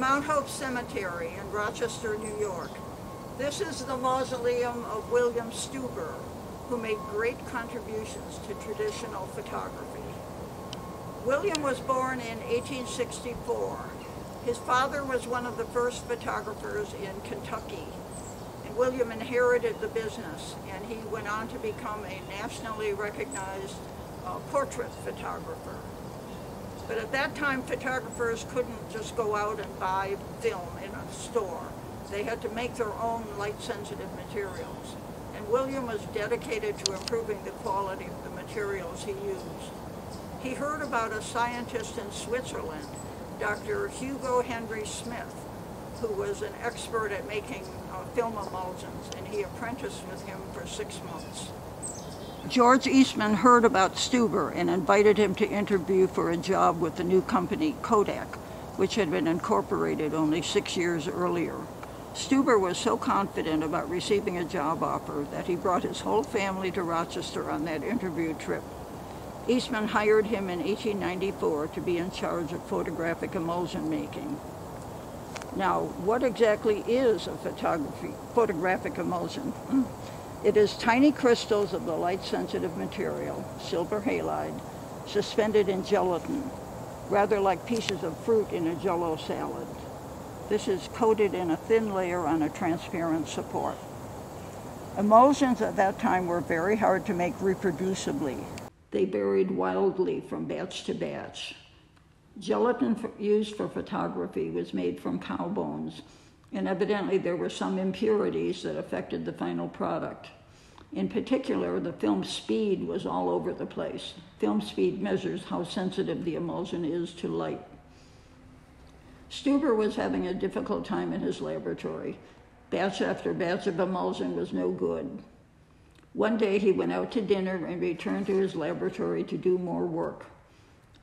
Mount Hope Cemetery in Rochester, New York. This is the mausoleum of William Stuber, who made great contributions to traditional photography. William was born in 1864. His father was one of the first photographers in Kentucky, and William inherited the business, and he went on to become a nationally recognized uh, portrait photographer. But at that time, photographers couldn't just go out and buy film in a store. They had to make their own light-sensitive materials. And William was dedicated to improving the quality of the materials he used. He heard about a scientist in Switzerland, Dr. Hugo Henry Smith, who was an expert at making uh, film emulsions, and he apprenticed with him for six months. George Eastman heard about Stuber and invited him to interview for a job with the new company Kodak, which had been incorporated only six years earlier. Stuber was so confident about receiving a job offer that he brought his whole family to Rochester on that interview trip. Eastman hired him in 1894 to be in charge of photographic emulsion making. Now, what exactly is a photography, photographic emulsion? It is tiny crystals of the light-sensitive material, silver halide, suspended in gelatin, rather like pieces of fruit in a jello salad. This is coated in a thin layer on a transparent support. Emulsions at that time were very hard to make reproducibly. They varied wildly from batch to batch. Gelatin used for photography was made from cow bones, and evidently there were some impurities that affected the final product. In particular, the film speed was all over the place. Film speed measures how sensitive the emulsion is to light. Stuber was having a difficult time in his laboratory. Batch after batch of emulsion was no good. One day he went out to dinner and returned to his laboratory to do more work.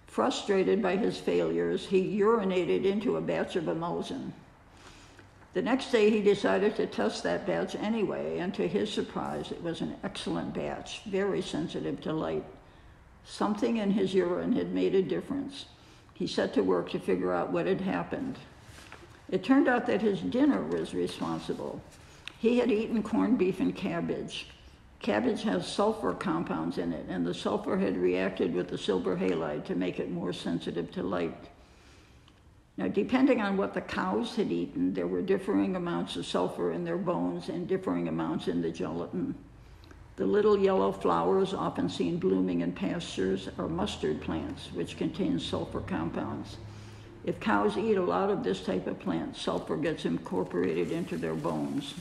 Frustrated by his failures, he urinated into a batch of emulsion. The next day he decided to test that batch anyway, and to his surprise, it was an excellent batch, very sensitive to light. Something in his urine had made a difference. He set to work to figure out what had happened. It turned out that his dinner was responsible. He had eaten corned beef and cabbage. Cabbage has sulfur compounds in it, and the sulfur had reacted with the silver halide to make it more sensitive to light. Now, depending on what the cows had eaten, there were differing amounts of sulfur in their bones and differing amounts in the gelatin. The little yellow flowers, often seen blooming in pastures, are mustard plants, which contain sulfur compounds. If cows eat a lot of this type of plant, sulfur gets incorporated into their bones.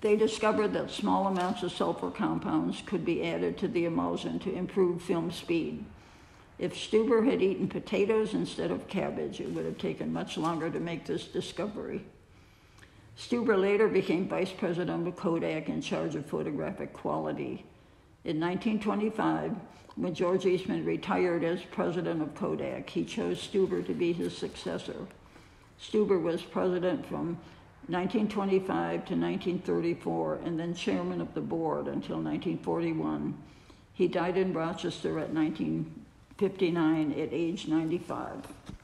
They discovered that small amounts of sulfur compounds could be added to the emulsion to improve film speed. If Stuber had eaten potatoes instead of cabbage, it would have taken much longer to make this discovery. Stuber later became vice president of Kodak in charge of photographic quality. In 1925, when George Eastman retired as president of Kodak, he chose Stuber to be his successor. Stuber was president from 1925 to 1934 and then chairman of the board until 1941. He died in Rochester at 19. 59 at age 95.